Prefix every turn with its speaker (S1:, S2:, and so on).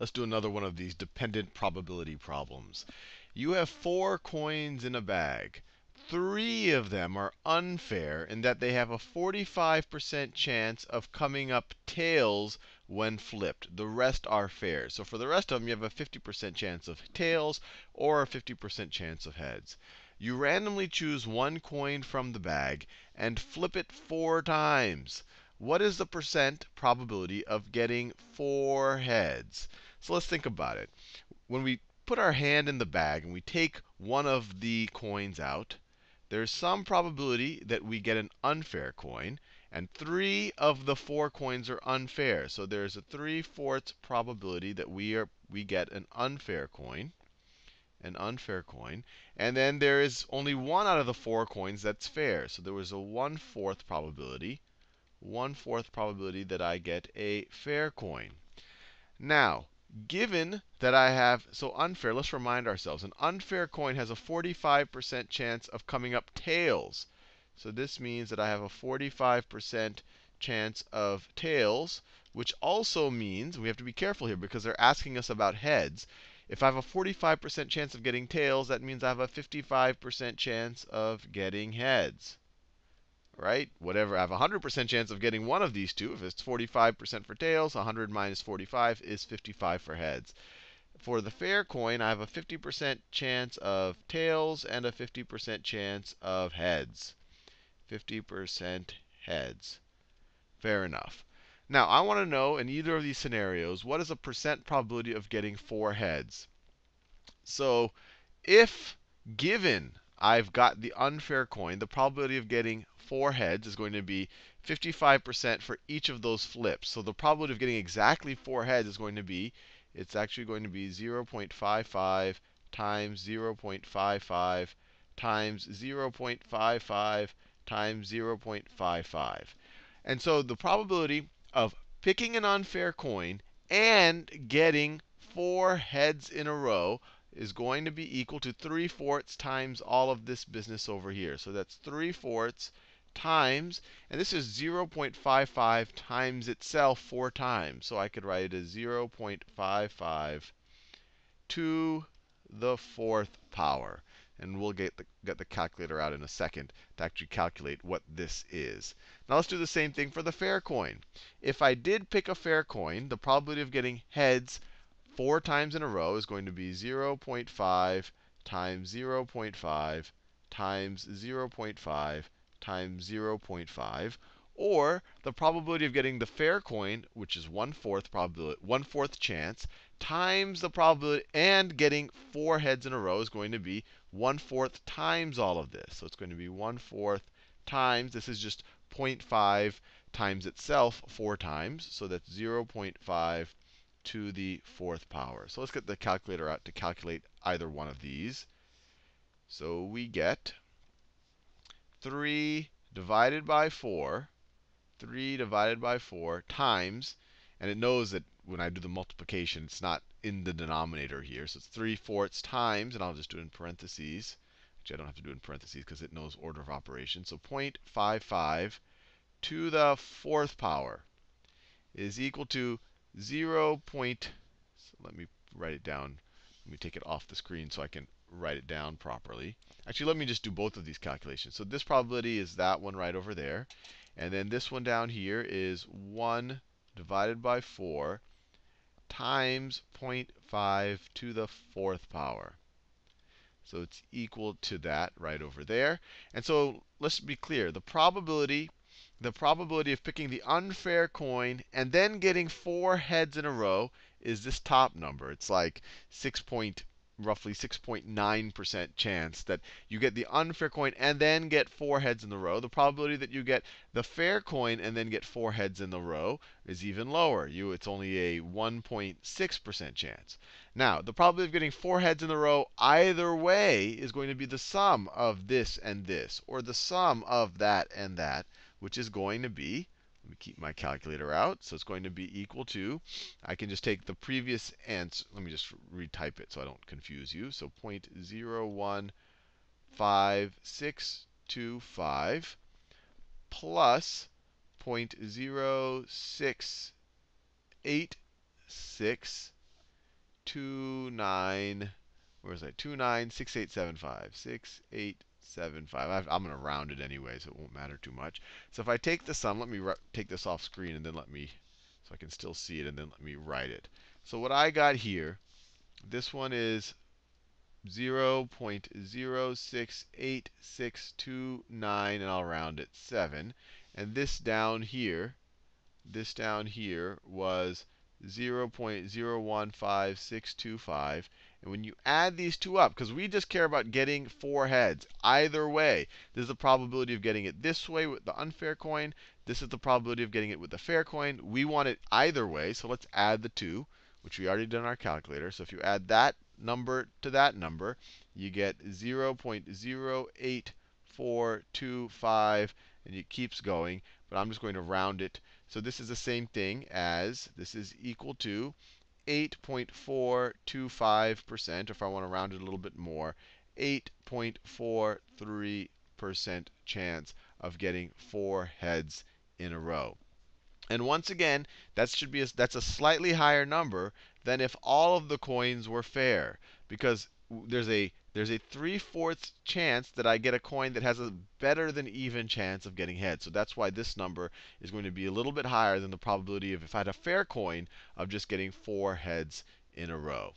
S1: Let's do another one of these dependent probability problems. You have four coins in a bag. Three of them are unfair in that they have a 45% chance of coming up tails when flipped. The rest are fair. So for the rest of them, you have a 50% chance of tails or a 50% chance of heads. You randomly choose one coin from the bag and flip it four times. What is the percent probability of getting four heads? So let's think about it. When we put our hand in the bag and we take one of the coins out, there's some probability that we get an unfair coin. And three of the four coins are unfair. So there's a 3 fourths probability that we, are, we get an unfair coin. An unfair coin. And then there is only one out of the four coins that's fair. So there was a 1 fourth probability. 1 fourth probability that I get a fair coin. Now, given that I have, so unfair, let's remind ourselves, an unfair coin has a 45% chance of coming up tails. So this means that I have a 45% chance of tails, which also means, we have to be careful here because they're asking us about heads. If I have a 45% chance of getting tails, that means I have a 55% chance of getting heads right? Whatever, I have a 100% chance of getting one of these two. If it's 45% for tails, 100 minus 45 is 55 for heads. For the fair coin, I have a 50% chance of tails and a 50% chance of heads. 50% heads. Fair enough. Now, I want to know in either of these scenarios, what is a percent probability of getting four heads? So if given I've got the unfair coin, the probability of getting four heads is going to be 55% for each of those flips. So the probability of getting exactly four heads is going to be, it's actually going to be 0.55 times 0.55 times 0.55 times 0.55. And so the probability of picking an unfair coin and getting four heads in a row is going to be equal to 3 fourths times all of this business over here. So that's 3 fourths times, and this is 0.55 times itself four times. So I could write it as 0.55 to the fourth power. And we'll get the, get the calculator out in a second to actually calculate what this is. Now let's do the same thing for the fair coin. If I did pick a fair coin, the probability of getting heads four times in a row is going to be 0.5 times 0.5 times 0.5 times 0.5, or the probability of getting the fair coin, which is one fourth probability, one fourth chance, times the probability, and getting four heads in a row is going to be one fourth times all of this. So it's going to be one fourth times, this is just 0.5 times itself four times. So that's 0.5 to the fourth power. So let's get the calculator out to calculate either one of these. So we get 3 divided by 4, 3 divided by 4 times, and it knows that when I do the multiplication, it's not in the denominator here. So it's 3 fourths times, and I'll just do it in parentheses. Actually, I don't have to do it in parentheses because it knows order of operation. So 0.55 to the fourth power is equal to 0. Point, so let me write it down. Let me take it off the screen so I can write it down properly. Actually, let me just do both of these calculations. So this probability is that one right over there. And then this one down here is 1 divided by 4 times 0.5 to the fourth power. So it's equal to that right over there. And so let's be clear. The probability the probability of picking the unfair coin and then getting four heads in a row is this top number. It's like 6 roughly 6.9% chance that you get the unfair coin and then get four heads in the row. The probability that you get the fair coin and then get four heads in the row is even lower. You, it's only a 1.6% chance. Now, the probability of getting four heads in the row either way is going to be the sum of this and this, or the sum of that and that, which is going to be let me keep my calculator out. So it's going to be equal to, I can just take the previous answer. Let me just retype it so I don't confuse you. So 0.015625 plus 0.0686 two nine. Where is that? Two nine six eight seven five. Six eight seven five. I'm going to round it anyway, so it won't matter too much. So if I take the sum, let me take this off screen and then let me, so I can still see it, and then let me write it. So what I got here, this one is 0.068629, and I'll round it 7. And this down here, this down here was 0.015625. And when you add these two up, because we just care about getting four heads, either way, this is the probability of getting it this way with the unfair coin. This is the probability of getting it with the fair coin. We want it either way, so let's add the two, which we already did in our calculator. So if you add that number to that number, you get 0.08425, and it keeps going. But I'm just going to round it. So this is the same thing as this is equal to 8.425%, if I want to round it a little bit more, 8.43% chance of getting four heads in a row. And once again, that should be a, that's a slightly higher number than if all of the coins were fair, because there's a there's a 3 fourths chance that I get a coin that has a better than even chance of getting heads. So that's why this number is going to be a little bit higher than the probability of if I had a fair coin of just getting four heads in a row.